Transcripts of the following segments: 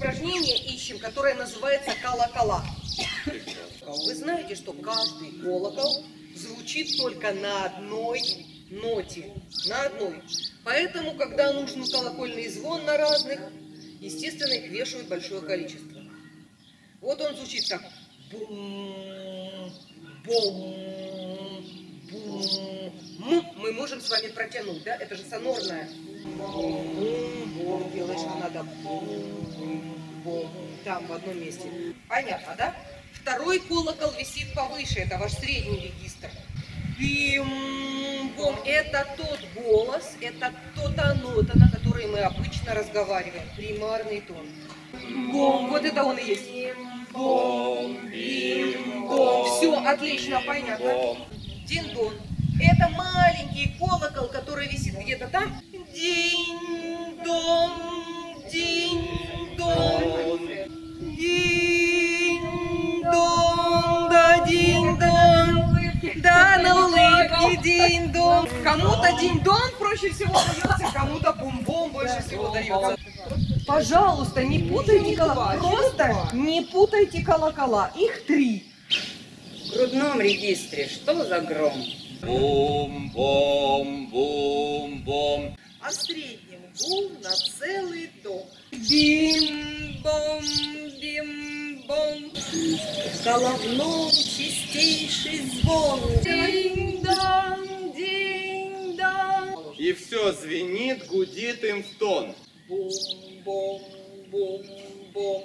упражнение ищем, которое называется колокола. Вы знаете, что каждый колокол звучит только на одной ноте. На одной. Поэтому, когда нужен колокольный звон на разных, естественно, их вешают большое количество. Вот он звучит так. Бум, бум, бум. Мы можем с вами протянуть, да? Это же сонорное. Бум, а надо бум. Там, в одном месте. Понятно, да? Второй колокол висит повыше, это ваш средний регистр. Бим, бом. Это тот голос, это та нота, на которой мы обычно разговариваем. Примарный тон. Бом, вот это он и есть. Бом, бим, бом. Все, отлично, понятно. Дин-дон. Это маленький колокол, который висит где-то там. Динь-дон. Кому-то динь-дон проще всего дается, кому-то бум-бум больше всего дается. Пожалуйста, не путайте колокола. Просто не путайте колокола. Их три. В грудном регистре что за гром? Бум-бом-бум-бом. А в среднем гул на целый дом. Бим-бом, бим-бом. В головном чистейший звон. И все звенит, гудит им в тон. Бум-бом-бум-бом.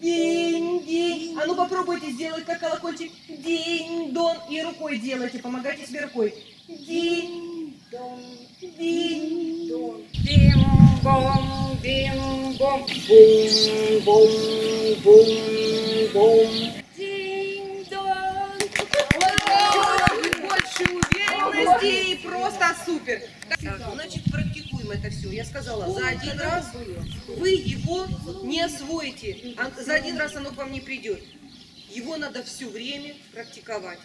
Динь-динь. А ну попробуйте сделать как колокольчик. Динь-дон. И рукой делайте. Помогайте себе рукой. Динь-дон. Динь-дон. Бим-бом, бим-бом. Бум-бум-бум-бум. Динь-дон. Больше уверенности и просто супер. Значит, практикуем это все. Я сказала, за один раз вы его не освоите. А За один раз оно к вам не придет. Его надо все время практиковать.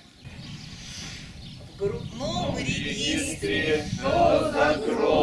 В грудном регистре Что за? Бум-бом.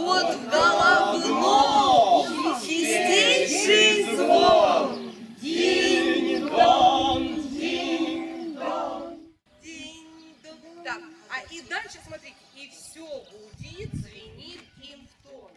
Вот в головном, чистейший звон. Динь-дон, динь-дон. Динь-дон. Так, а и дальше, смотрите, и все гудит, звенит им в тон.